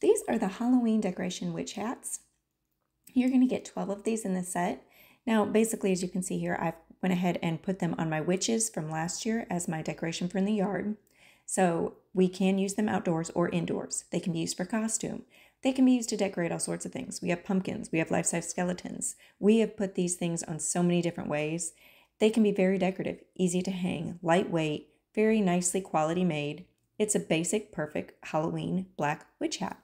These are the Halloween decoration witch hats. You're going to get 12 of these in the set. Now, basically, as you can see here, I've went ahead and put them on my witches from last year as my decoration for the yard. So we can use them outdoors or indoors. They can be used for costume. They can be used to decorate all sorts of things. We have pumpkins, we have life size skeletons. We have put these things on so many different ways. They can be very decorative, easy to hang, lightweight, very nicely quality made. It's a basic, perfect Halloween black witch hat.